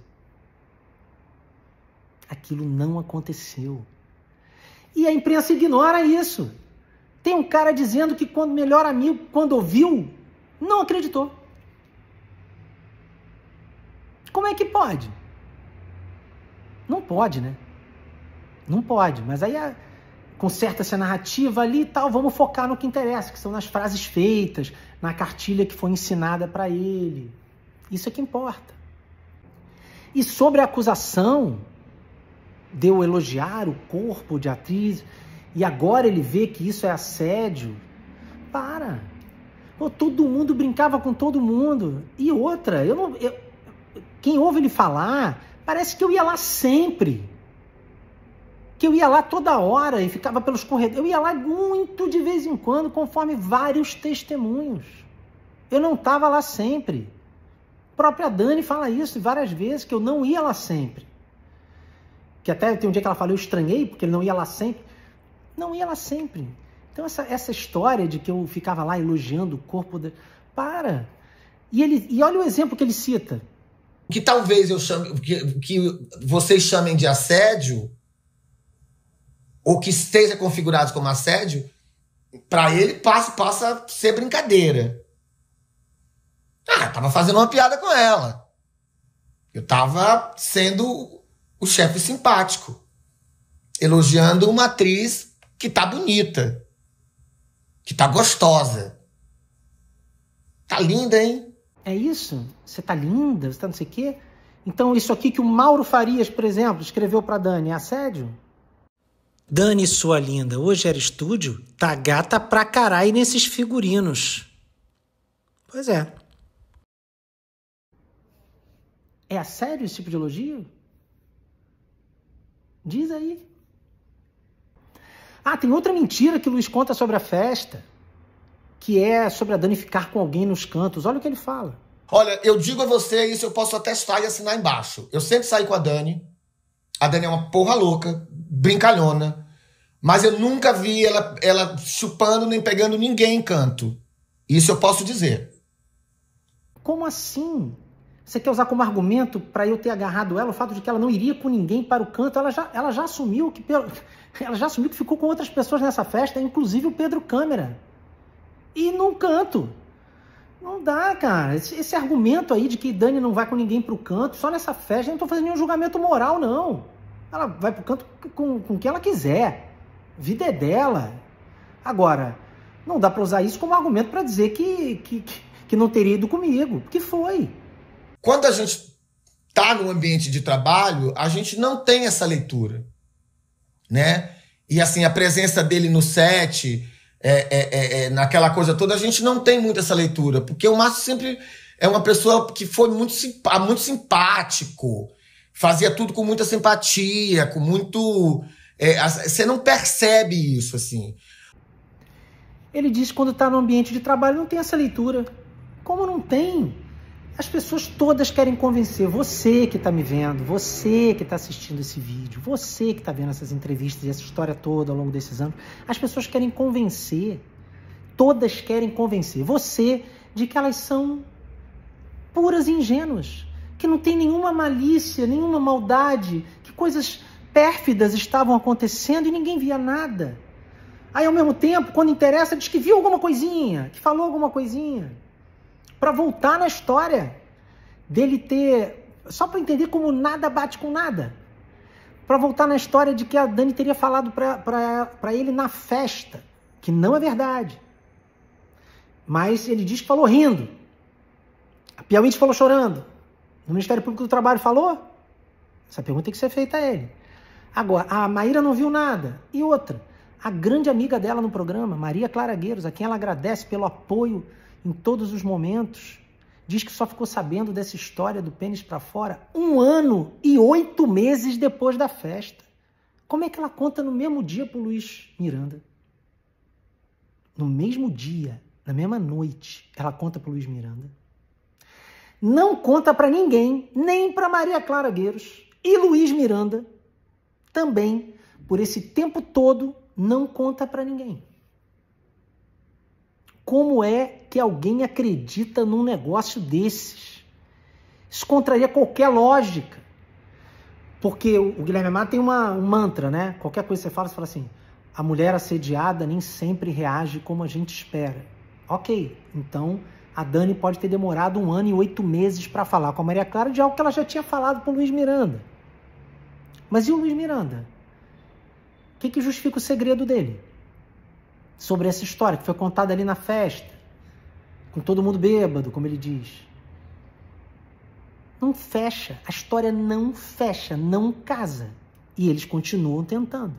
[SPEAKER 1] Aquilo não aconteceu. E a imprensa ignora isso. Tem um cara dizendo que quando melhor amigo, quando ouviu, não acreditou. Como é que pode? Não pode, né? Não pode. Mas aí conserta-se a narrativa ali e tal, vamos focar no que interessa, que são nas frases feitas, na cartilha que foi ensinada para ele. Isso é que importa. E sobre a acusação de eu elogiar o corpo de atriz e agora ele vê que isso é assédio, para. Pô, todo mundo brincava com todo mundo. E outra, eu não, eu, quem ouve ele falar, parece que eu ia lá sempre que eu ia lá toda hora e ficava pelos corredores. Eu ia lá muito de vez em quando, conforme vários testemunhos. Eu não estava lá sempre. A própria Dani fala isso várias vezes, que eu não ia lá sempre. Que até tem um dia que ela falou, eu estranhei, porque ele não ia lá sempre. Não ia lá sempre. Então essa, essa história de que eu ficava lá elogiando o corpo... De... Para! E, ele, e olha o exemplo que ele cita.
[SPEAKER 5] Que talvez eu chame, que, que vocês chamem de assédio, ou que esteja configurado como assédio, para ele passa, passa a ser brincadeira. Ah, tava fazendo uma piada com ela. Eu tava sendo o chefe simpático, elogiando uma atriz que tá bonita, que tá gostosa. Tá linda, hein?
[SPEAKER 1] É isso? Você tá linda, você tá não sei o quê? Então isso aqui que o Mauro Farias, por exemplo, escreveu para Dani é assédio? Dani, sua linda, hoje era estúdio? Tá gata pra caralho nesses figurinos. Pois é. É a sério esse tipo de elogio? Diz aí. Ah, tem outra mentira que o Luiz conta sobre a festa, que é sobre a Dani ficar com alguém nos cantos. Olha o que ele fala.
[SPEAKER 5] Olha, eu digo a você, isso eu posso atestar e assinar embaixo. Eu sempre saí com a Dani. A Dani é uma porra louca brincalhona. Mas eu nunca vi ela, ela chupando nem pegando ninguém em canto. Isso eu posso dizer.
[SPEAKER 1] Como assim? Você quer usar como argumento para eu ter agarrado ela o fato de que ela não iria com ninguém para o canto? Ela já, ela já assumiu que [laughs] ela já assumiu que ficou com outras pessoas nessa festa, inclusive o Pedro Câmara. E num canto. Não dá, cara. Esse, esse, argumento aí de que Dani não vai com ninguém para o canto, só nessa festa, eu não estou fazendo nenhum julgamento moral, não. Ela vai para o canto com, com quem ela quiser. Vida é dela. Agora, não dá para usar isso como argumento para dizer que, que, que não teria ido comigo, que foi.
[SPEAKER 5] Quando a gente está no ambiente de trabalho, a gente não tem essa leitura, né? E assim, a presença dele no set, é, é, é, é naquela coisa toda, a gente não tem muito essa leitura, porque o Márcio sempre é uma pessoa que foi muito, muito simpático, fazia tudo com muita simpatia, com muito é, você não percebe isso, assim.
[SPEAKER 1] Ele diz que quando está no ambiente de trabalho não tem essa leitura. Como não tem? As pessoas todas querem convencer você que está me vendo, você que está assistindo esse vídeo, você que está vendo essas entrevistas e essa história toda ao longo desses anos. As pessoas querem convencer, todas querem convencer você de que elas são puras e ingênuas, que não tem nenhuma malícia, nenhuma maldade, que coisas pérfidas estavam acontecendo e ninguém via nada. Aí, ao mesmo tempo, quando interessa, diz que viu alguma coisinha, que falou alguma coisinha. Para voltar na história dele ter. Só para entender como nada bate com nada. Para voltar na história de que a Dani teria falado para ele na festa, que não é verdade. Mas ele diz que falou rindo. A Piauí falou chorando. O Ministério Público do Trabalho falou? Essa pergunta tem que ser feita a ele. Agora, a Maíra não viu nada. E outra, a grande amiga dela no programa, Maria Clara Gueiros, a quem ela agradece pelo apoio em todos os momentos, diz que só ficou sabendo dessa história do pênis para fora um ano e oito meses depois da festa. Como é que ela conta no mesmo dia para Luiz Miranda? No mesmo dia, na mesma noite, ela conta para Luiz Miranda. Não conta para ninguém, nem para Maria Clara Gueiros e Luiz Miranda, também, por esse tempo todo, não conta para ninguém. Como é que alguém acredita num negócio desses? Isso contraria qualquer lógica. Porque o Guilherme Amado tem uma, um mantra, né? Qualquer coisa que você fala, você fala assim: a mulher assediada nem sempre reage como a gente espera. Ok, então a Dani pode ter demorado um ano e oito meses para falar com a Maria Clara de algo que ela já tinha falado para o Luiz Miranda. Mas e o Luiz Miranda? O que, que justifica o segredo dele? Sobre essa história que foi contada ali na festa, com todo mundo bêbado, como ele diz. Não fecha, a história não fecha, não casa. E eles continuam tentando.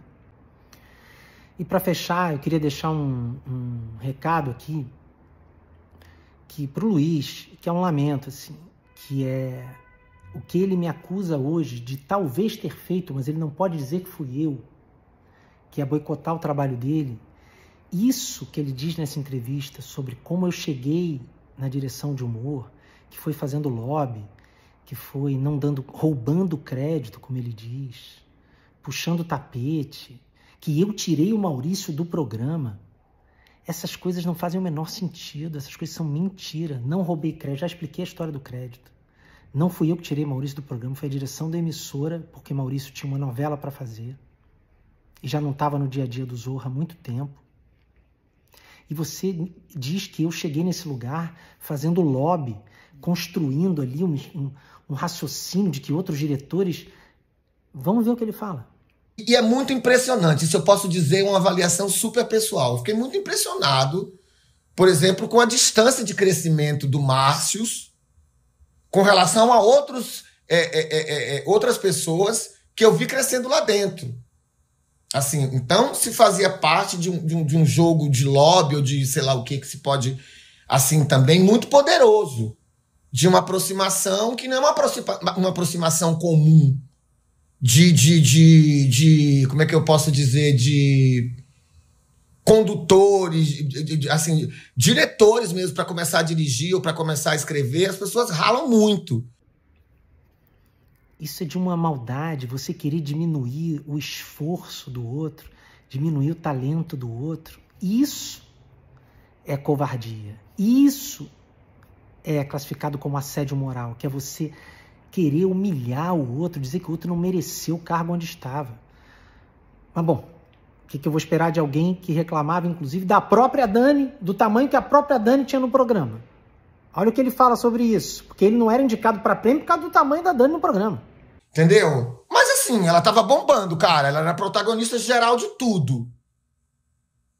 [SPEAKER 1] E para fechar, eu queria deixar um, um recado aqui que para o Luiz, que é um lamento, assim, que é o que ele me acusa hoje de talvez ter feito, mas ele não pode dizer que fui eu, que é boicotar o trabalho dele. Isso que ele diz nessa entrevista sobre como eu cheguei na direção de humor, que foi fazendo lobby, que foi não dando, roubando crédito, como ele diz, puxando tapete, que eu tirei o Maurício do programa. Essas coisas não fazem o menor sentido, essas coisas são mentira. Não roubei crédito, já expliquei a história do crédito. Não fui eu que tirei Maurício do programa, foi a direção da emissora, porque Maurício tinha uma novela para fazer e já não estava no dia a dia do Zorra há muito tempo. E você diz que eu cheguei nesse lugar fazendo lobby, construindo ali um, um, um raciocínio de que outros diretores. Vamos ver o que ele fala.
[SPEAKER 5] E é muito impressionante, isso eu posso dizer uma avaliação super pessoal. Fiquei muito impressionado, por exemplo, com a distância de crescimento do Márcios com relação a outros, é é, é, é, é, outras pessoas que eu vi crescendo lá dentro. Assim, então, se fazia parte de um, de um, de um jogo de lobby ou de sei lá o que que se pode, assim, também muito poderoso, de uma aproximação que não é uma, aproxima, uma aproximação comum de, de, de, de, como é que eu posso dizer, de condutores, de, de, assim, diretores mesmo para começar a dirigir ou para começar a escrever, as pessoas ralam muito.
[SPEAKER 1] Isso é de uma maldade, você querer diminuir o esforço do outro, diminuir o talento do outro. Isso é covardia. Isso é classificado como assédio moral, que é você querer humilhar o outro, dizer que o outro não mereceu o cargo onde estava. Mas bom, o que, eu vou esperar de alguém que reclamava, inclusive, da própria Dani, do tamanho que a própria Dani tinha no programa? Olha o que ele fala sobre isso, porque ele não era indicado para prêmio por causa do tamanho da Dani no programa.
[SPEAKER 5] Entendeu? Mas assim, ela tava bombando, cara. Ela era protagonista geral de tudo.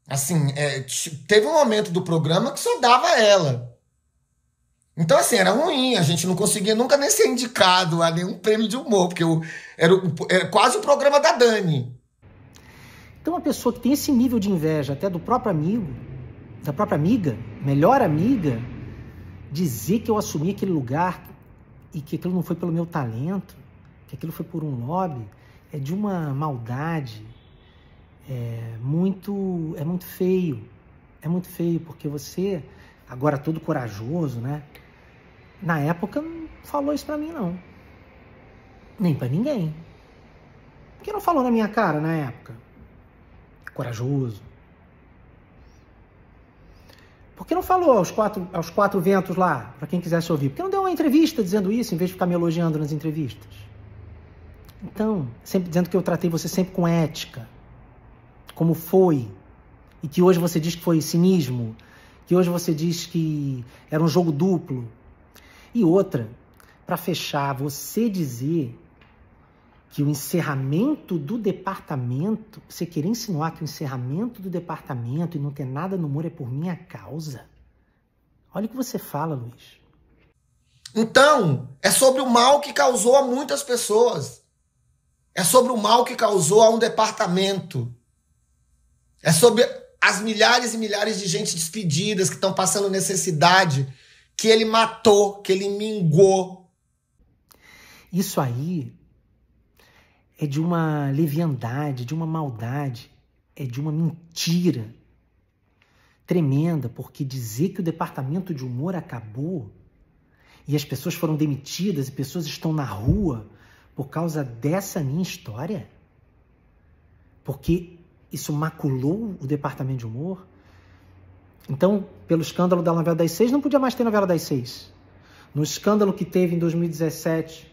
[SPEAKER 5] Assim, é, teve um momento do programa que só dava ela. Então, assim, era ruim. A gente não conseguia nunca nem ser indicado a nenhum prêmio de humor, porque eu, era, era quase o programa da Dani.
[SPEAKER 1] Então, uma pessoa que tem esse nível de inveja até do próprio amigo, da própria amiga, melhor amiga, dizer que eu assumi aquele lugar e que aquilo não foi pelo meu talento, que aquilo foi por um lobby, é de uma maldade é muito, é muito feio. É muito feio, porque você, agora todo corajoso, né? Na época não falou isso pra mim, não. Nem para ninguém. Por que não falou na minha cara na época? Corajoso. Por que não falou aos quatro, aos quatro ventos lá, para quem quisesse ouvir? Por que não deu uma entrevista dizendo isso, em vez de ficar me elogiando nas entrevistas? Então, sempre dizendo que eu tratei você sempre com ética, como foi, e que hoje você diz que foi cinismo, que hoje você diz que era um jogo duplo. E outra, para fechar, você dizer que o encerramento do departamento, você querer insinuar que o encerramento do departamento e não ter nada no muro é por minha causa? Olha o que você fala, Luiz.
[SPEAKER 5] Então, é sobre o mal que causou a muitas pessoas. É sobre o mal que causou a um departamento. É sobre as milhares e milhares de gente despedidas que estão passando necessidade, que ele matou, que ele mingou.
[SPEAKER 1] Isso aí é de uma leviandade, de uma maldade, é de uma mentira tremenda, porque dizer que o departamento de humor acabou e as pessoas foram demitidas e pessoas estão na rua por causa dessa minha história? Porque isso maculou o departamento de humor? Então, pelo escândalo da novela das seis, não podia mais ter novela das seis. No escândalo que teve em 2017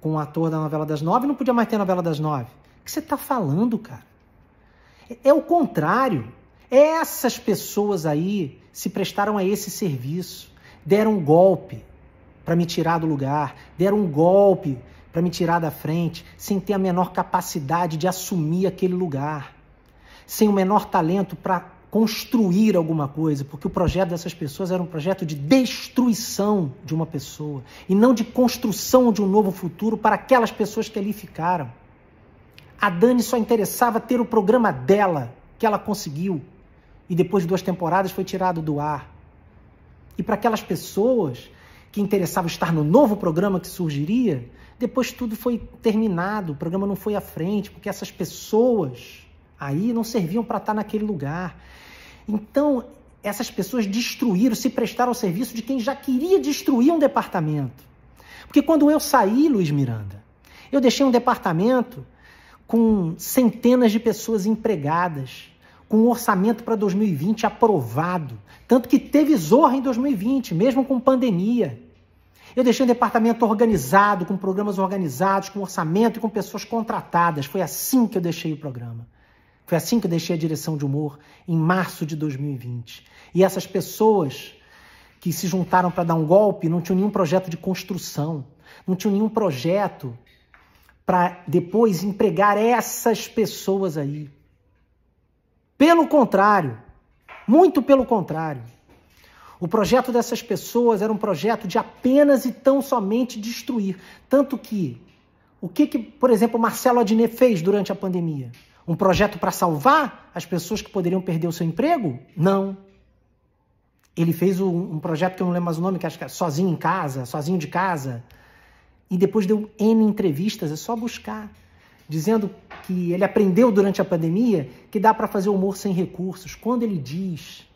[SPEAKER 1] com o ator da novela das nove, não podia mais ter novela das nove. O que você está falando, cara? É, é o contrário. Essas pessoas aí se prestaram a esse serviço, deram um golpe para me tirar do lugar, deram um golpe para me tirar da frente, sem ter a menor capacidade de assumir aquele lugar. sem o menor talento para construir alguma coisa, porque o projeto dessas pessoas era um projeto de destruição de uma pessoa e não de construção de um novo futuro para aquelas pessoas que ali ficaram. A Dani só interessava ter o programa dela, que ela conseguiu, e depois de duas temporadas foi tirado do ar. E para aquelas pessoas que interessavam estar no novo programa que surgiria, depois tudo foi terminado, o programa não foi à frente, porque essas pessoas aí não serviam para estar naquele lugar. Então, essas pessoas destruíram, se prestaram ao serviço de quem já queria destruir um departamento. Porque quando eu saí, Luiz Miranda, eu deixei um departamento com centenas de pessoas empregadas, com um orçamento para 2020 aprovado. Tanto que teve zorra em 2020, mesmo com pandemia. Eu deixei um departamento organizado, com programas organizados, com orçamento e com pessoas contratadas. Foi assim que eu deixei o programa. Foi assim que eu deixei a direção de humor em março de 2020. E essas pessoas que se juntaram para dar um golpe não tinham nenhum projeto de construção, não tinham nenhum projeto para depois empregar essas pessoas aí. Pelo contrário, muito pelo contrário. O projeto dessas pessoas era um projeto de apenas e tão somente destruir. Tanto que, o que, que por exemplo, Marcelo Adnet fez durante a pandemia? Um projeto para salvar as pessoas que poderiam perder o seu emprego? Não. Ele fez um, um, projeto que eu não lembro mais o nome, que acho que é Sozinho em Casa, Sozinho de Casa. E depois deu N entrevistas, é só buscar. Dizendo que ele aprendeu durante a pandemia que dá para fazer humor sem recursos. Quando ele diz,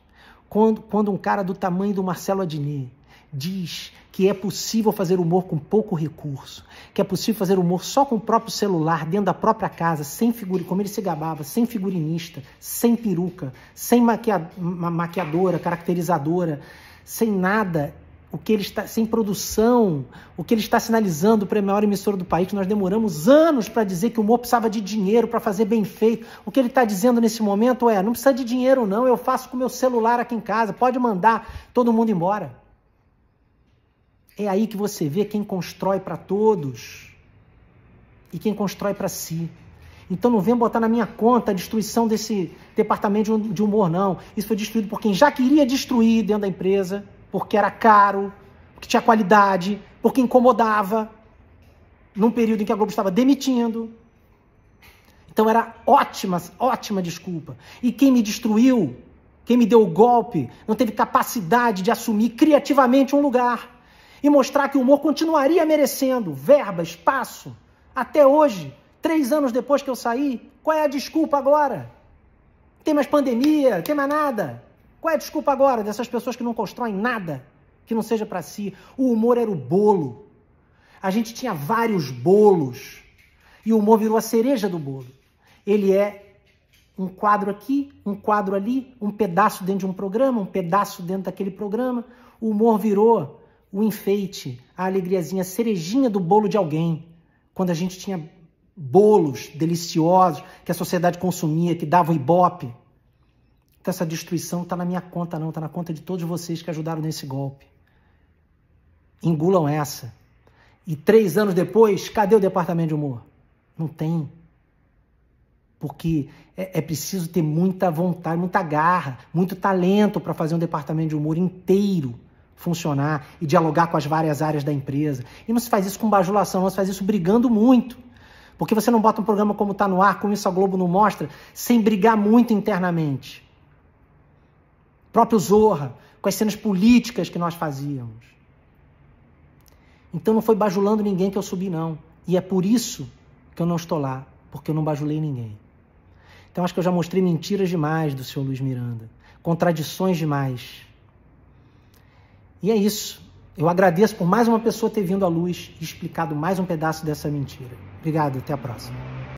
[SPEAKER 1] quando, quando um cara do tamanho do Marcelo Adnet diz que é possível fazer humor com pouco recurso, que é possível fazer humor só com o próprio celular, dentro da própria casa, sem figurino, como ele se gabava, sem figurinista, sem peruca, sem maquia, maquiadora, caracterizadora, sem nada, o que ele está sem produção, o que ele está sinalizando para a maior emissora do país, que nós demoramos anos para dizer que o humor precisava de dinheiro para fazer bem feito. O que ele está dizendo nesse momento é: não precisa de dinheiro, não, eu faço com meu celular aqui em casa, pode mandar todo mundo embora. É aí que você vê quem constrói para todos e quem constrói para si. Então não vem botar na minha conta a destruição desse departamento de humor, não. Isso foi destruído por quem já queria destruir dentro da empresa, porque era caro, porque tinha qualidade, porque incomodava, num período em que a Globo estava demitindo. Então era ótima, ótima desculpa. E quem me destruiu, quem me deu o golpe, não teve capacidade de assumir criativamente um lugar e mostrar que o humor continuaria merecendo verba, espaço, até hoje, três anos depois que eu saí. Qual é a desculpa agora? Tem mais pandemia, tem mais nada. Qual é a desculpa agora dessas pessoas que não constroem nada que não seja para si? O humor era o bolo. A gente tinha vários bolos e o humor virou a cereja do bolo. Ele é um quadro aqui, um quadro ali, um pedaço dentro de um programa, um pedaço dentro daquele programa. O humor virou o enfeite, a alegriazinha, a cerejinha do bolo de alguém. Quando a gente tinha bolos deliciosos que a sociedade consumia, que davam ibope. Essa destruição está na minha conta não, está na conta de todos vocês que ajudaram nesse golpe. Engulam essa. E três anos depois, cadê o departamento de humor? Não tem. Porque é, é preciso ter muita vontade, muita garra, muito talento para fazer um departamento de humor inteiro funcionar e dialogar com as várias áreas da empresa. E não se faz isso com bajulação, não se faz isso brigando muito. Porque você não bota um programa como está no ar, como isso a Globo não mostra, sem brigar muito internamente. Próprio Zorra, com as cenas políticas que nós fazíamos. Então não foi bajulando ninguém que eu subi, não. E é por isso que eu não estou lá, porque eu não bajulei ninguém. Então acho que eu já mostrei mentiras demais do senhor Luiz Miranda, contradições demais. E é isso. Eu agradeço por mais uma pessoa ter vindo à luz e explicado mais um pedaço dessa mentira. Obrigado, até a próxima.